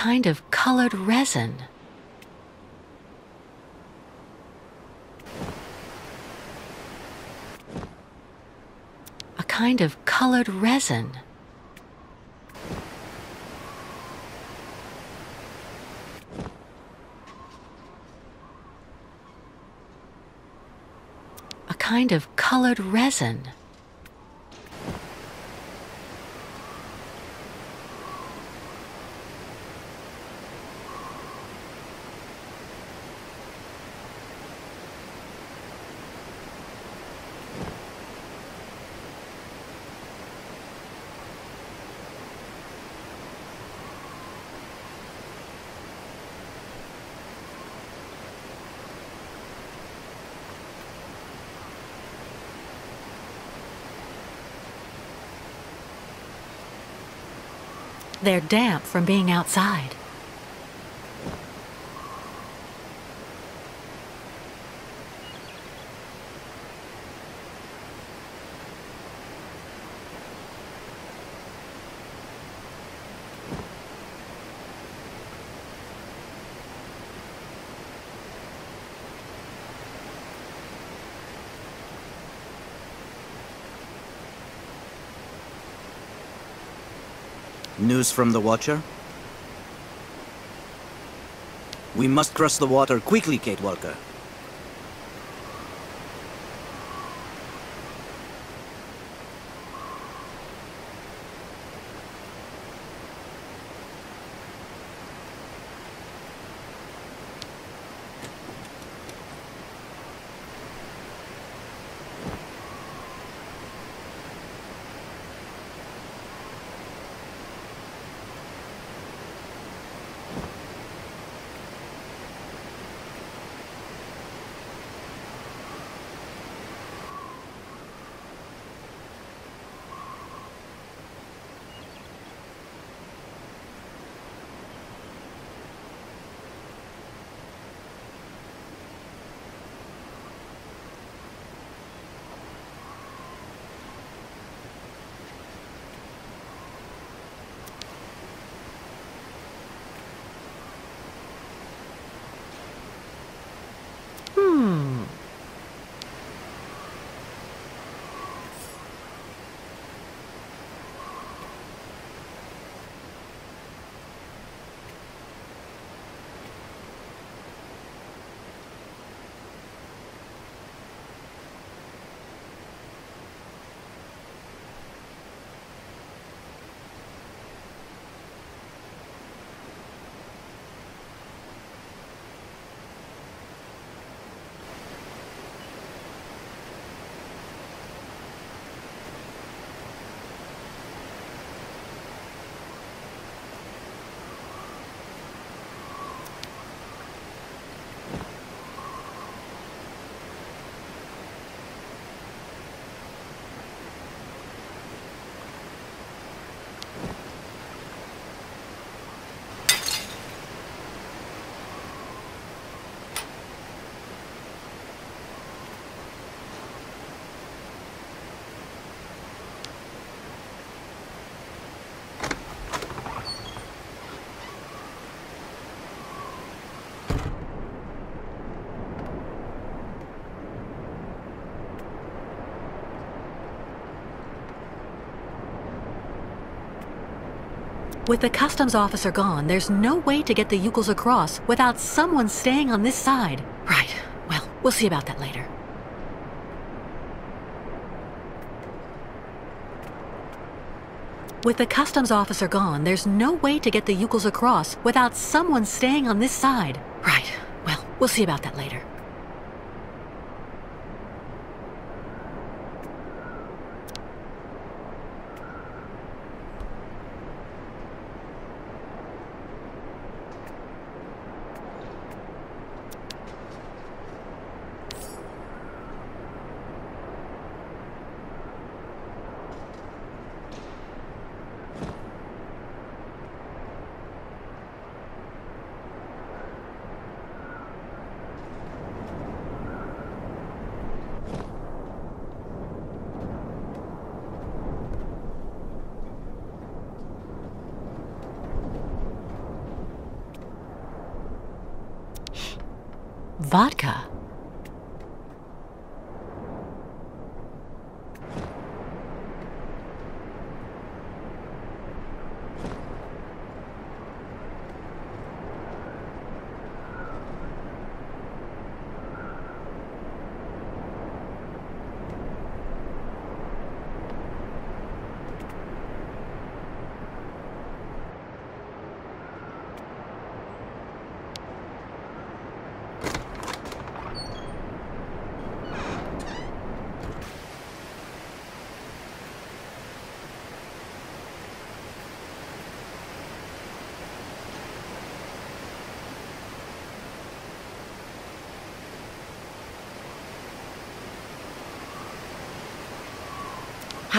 kind of colored resin. A kind of colored resin. A kind of colored resin. They're damp from being outside. News from the Watcher? We must cross the water quickly, Kate Walker. With the customs officer gone, there's no way to get the Youkols across without someone staying on this side. Right. Well, we'll see about that later. With the customs officer gone, there's no way to get the Youkols across without someone staying on this side. Right. Well, we'll see about that later. Vodka.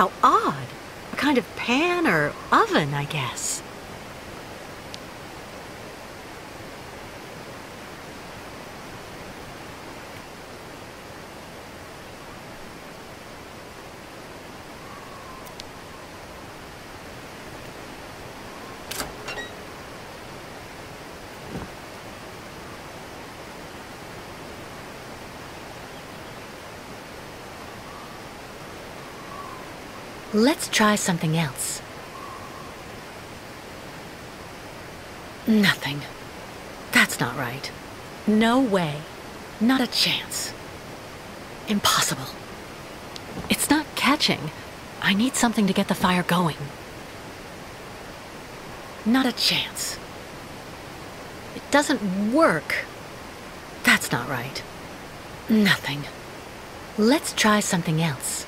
How odd. A kind of pan or oven, I guess. Let's try something else. Nothing. That's not right. No way. Not a chance. Impossible. It's not catching. I need something to get the fire going. Not a chance. It doesn't work. That's not right. Nothing. Let's try something else.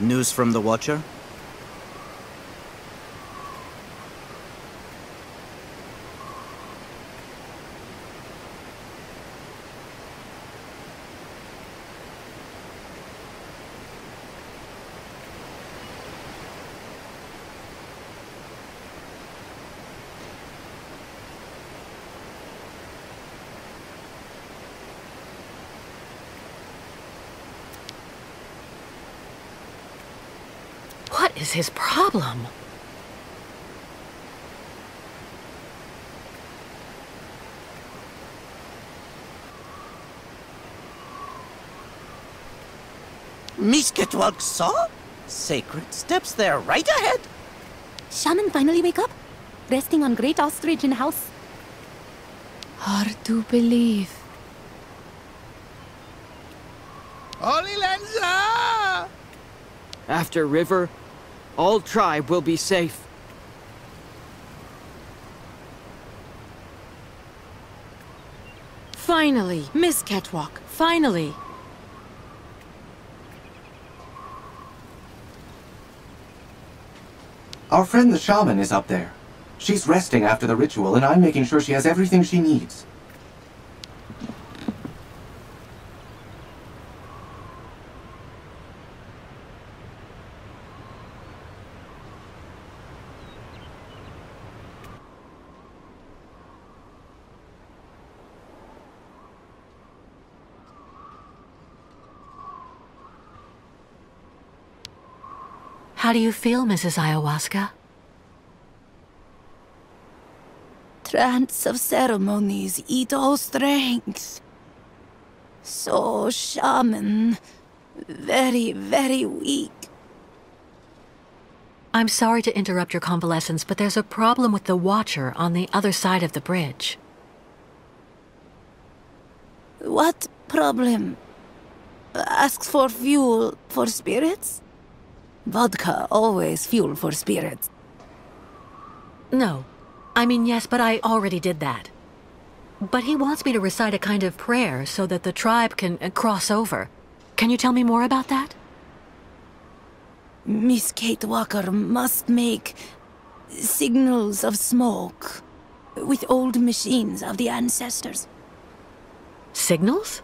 News from the Watcher? What is his problem? Miss Ketwalk saw? Sacred steps there, right ahead. Shaman finally wake up? Resting on Great Ostrich in house? Hard to believe. Holy Lenza! After River, all tribe will be safe. Finally, Miss Catwalk, finally. Our friend the shaman is up there. She's resting after the ritual, and I'm making sure she has everything she needs. How do you feel, Mrs. Ayahuasca? Trance of ceremonies eat all strength. So, shaman, very, very weak. I'm sorry to interrupt your convalescence, but there's a problem with the Watcher on the other side of the bridge. What problem? Asks for fuel for spirits? Vodka always fuel for spirits. No. I mean, yes, but I already did that. But he wants me to recite a kind of prayer so that the tribe can uh, cross over. Can you tell me more about that? Miss Kate Walker must make signals of smoke with old machines of the ancestors. Signals?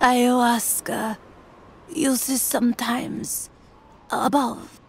Ayahuasca uses sometimes above.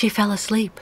She fell asleep.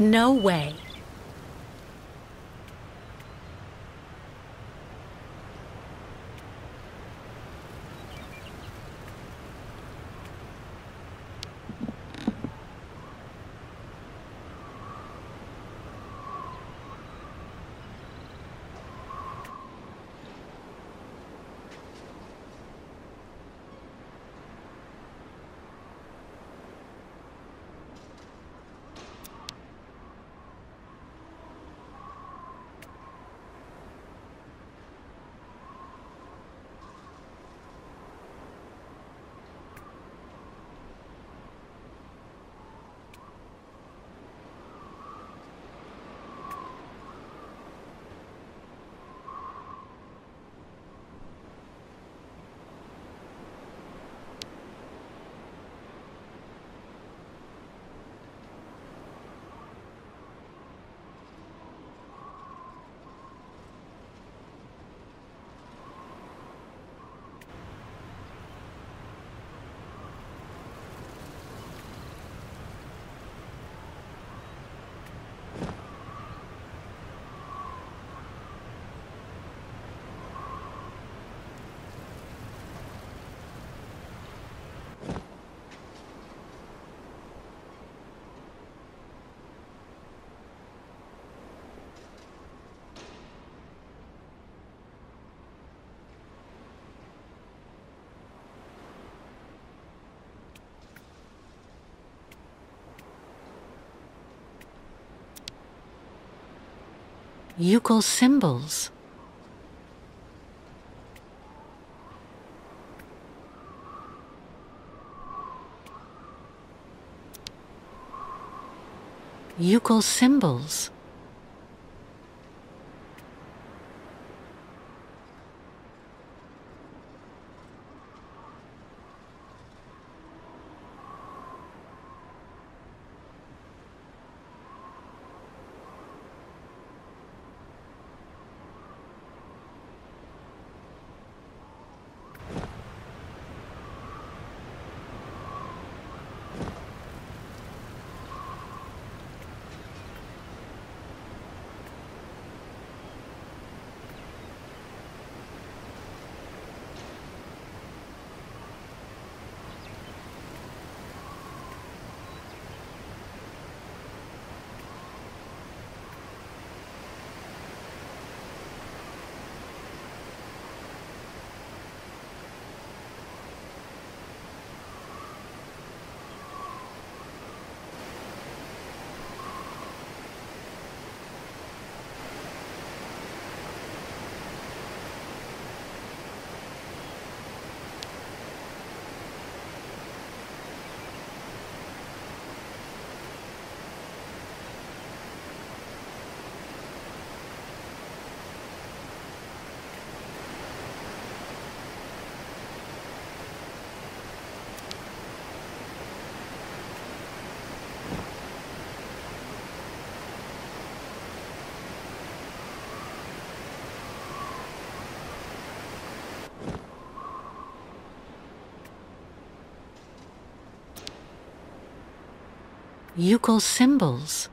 No way. Youkol symbols. Youkol symbols. Youkol symbols.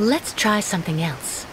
Let's try something else.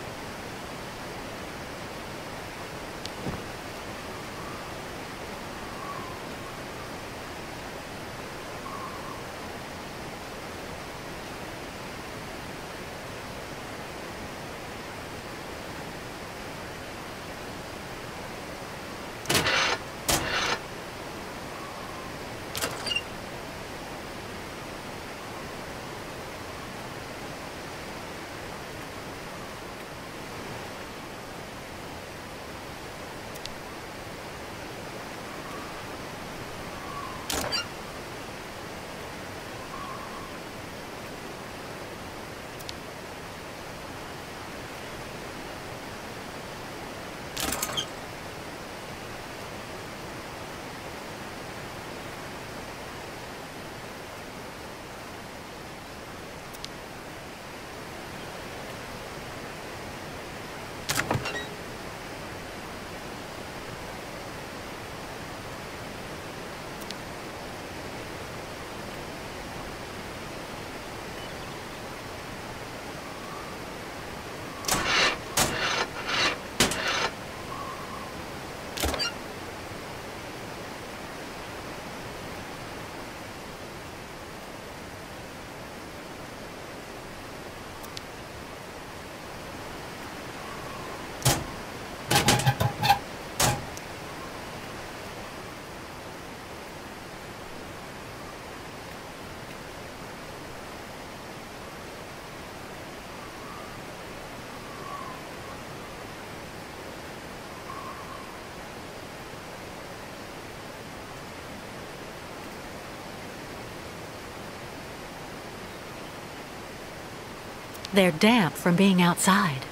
They're damp from being outside.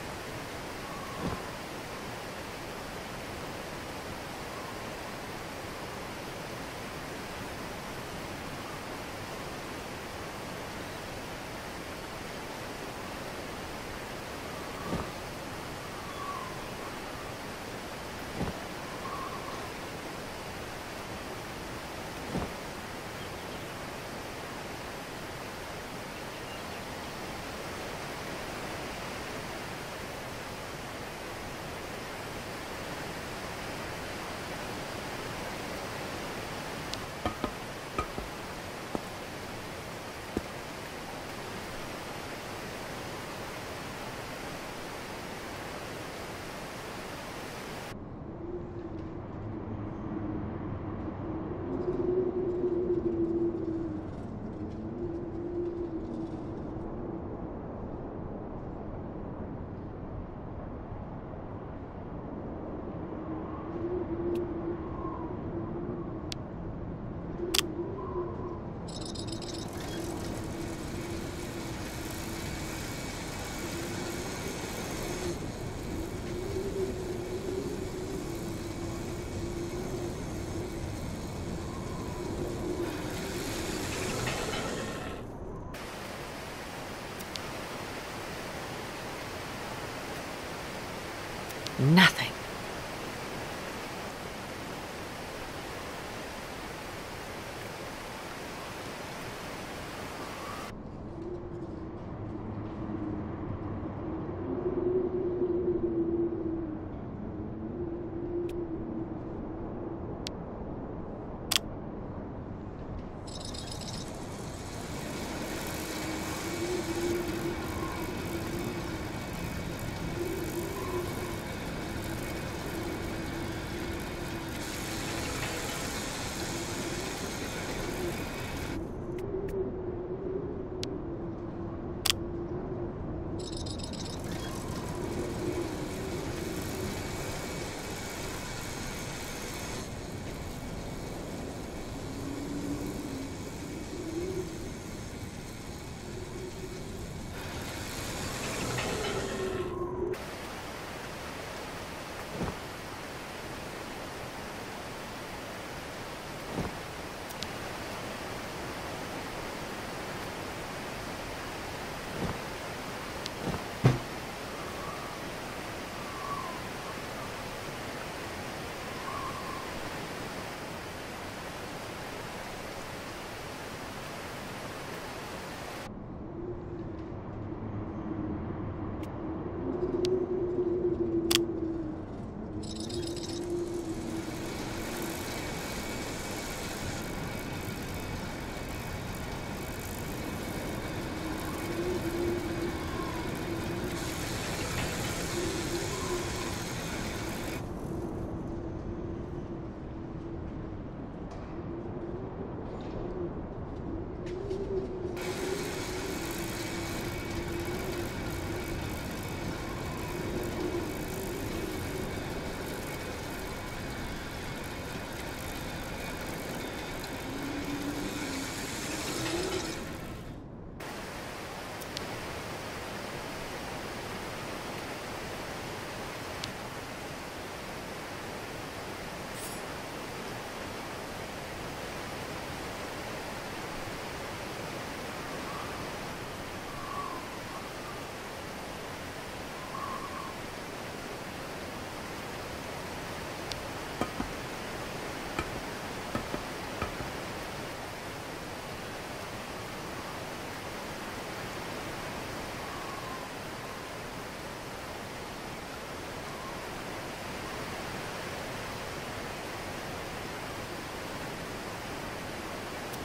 Nothing.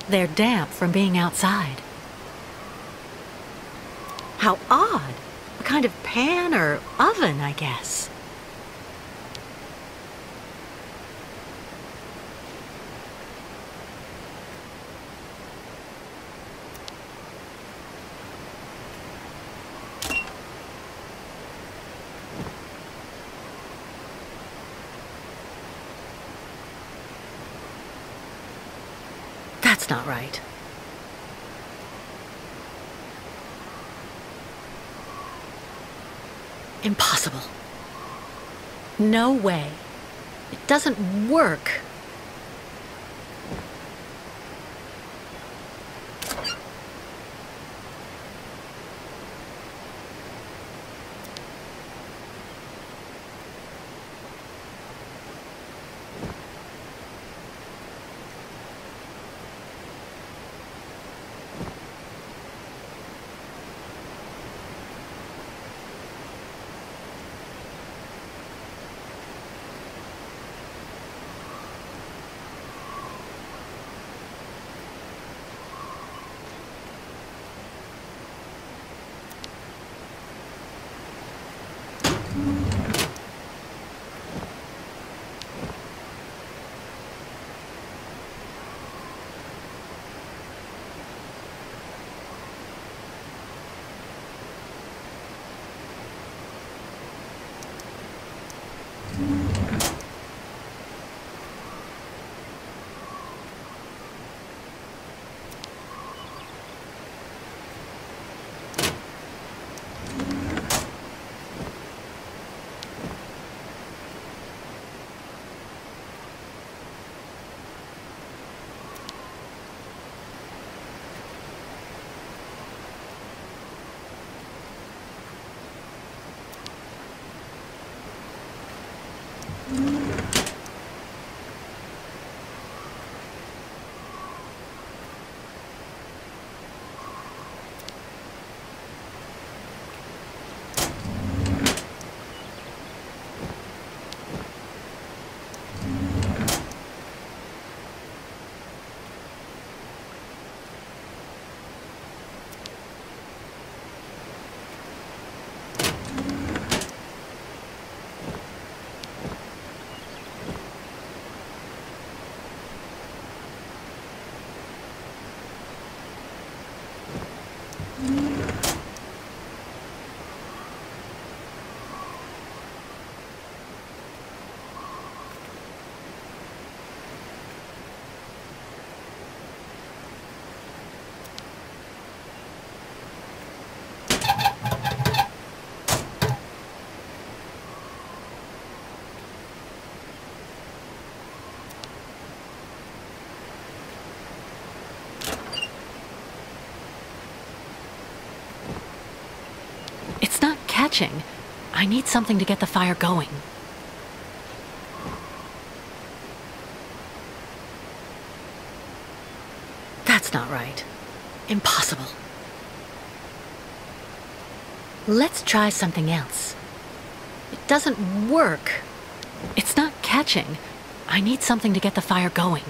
They're damp from being outside. How odd. A kind of pan or oven, I guess. That's not right. Impossible. No way. It doesn't work. I need something to get the fire going. That's not right. Impossible. Let's try something else. It doesn't work. It's not catching. I need something to get the fire going.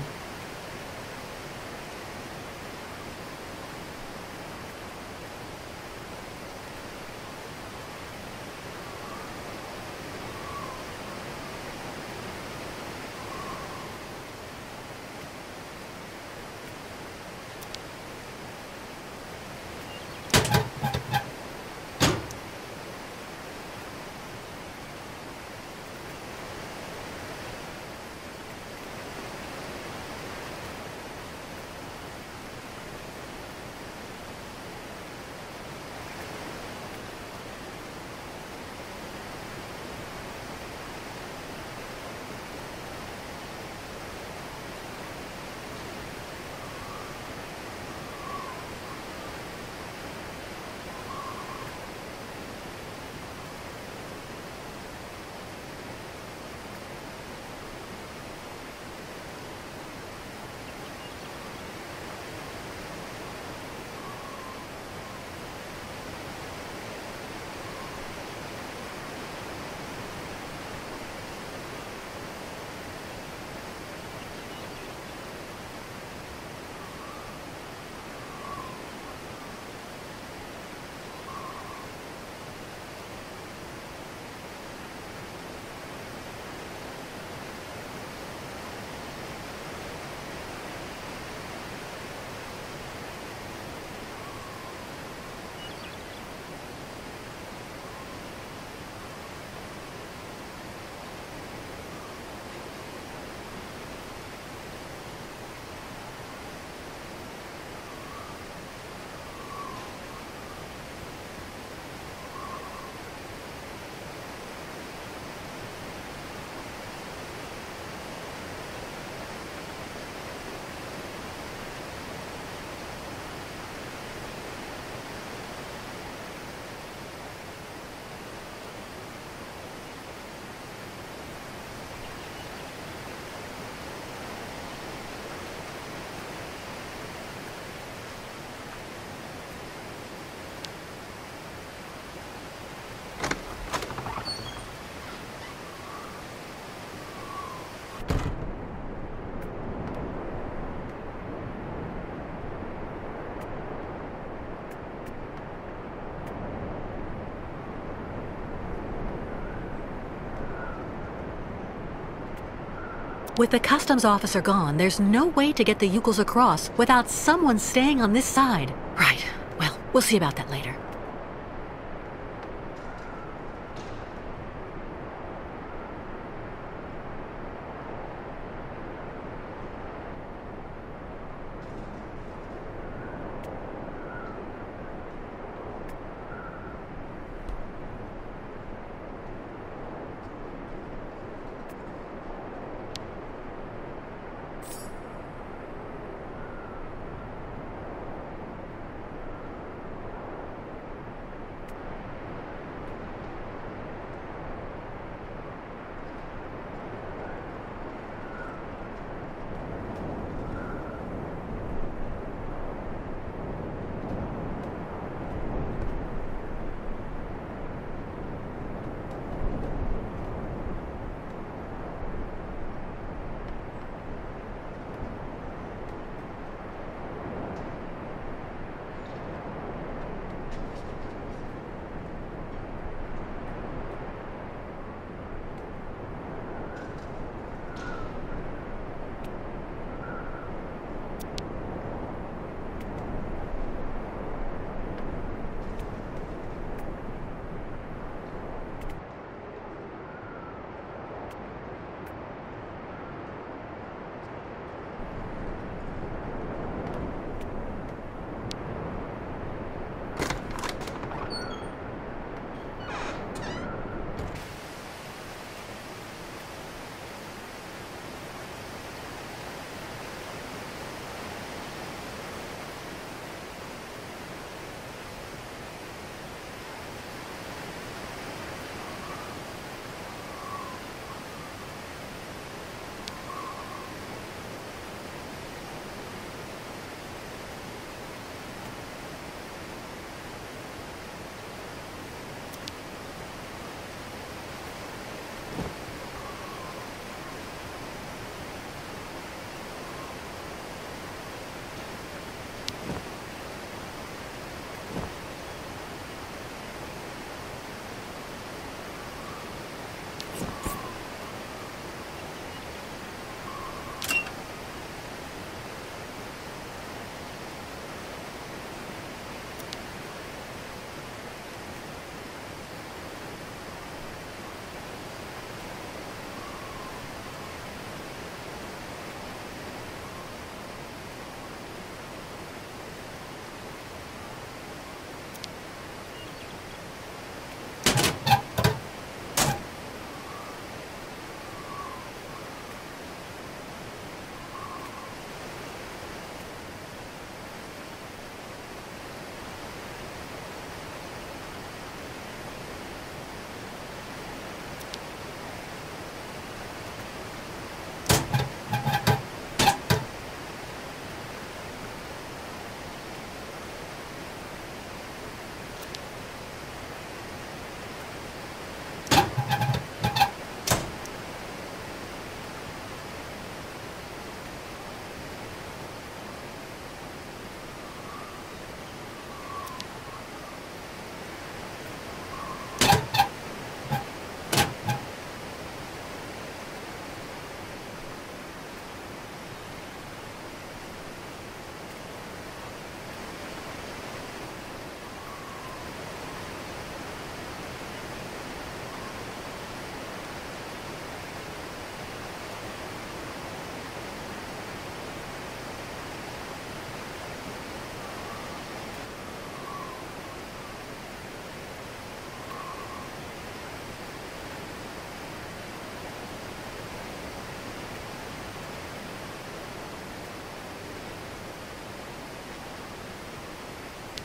With the customs officer gone, there's no way to get the Youkols across without someone staying on this side. Right. Well, we'll see about that later.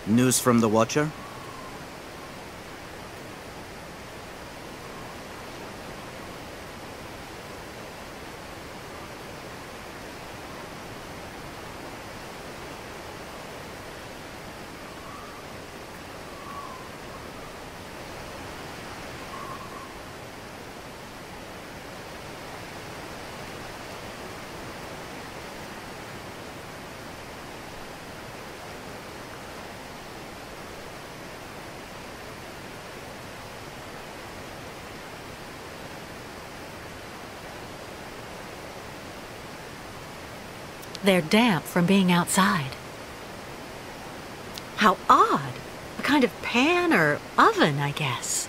News from the Watcher? They're damp from being outside. How odd. A kind of pan or oven, I guess.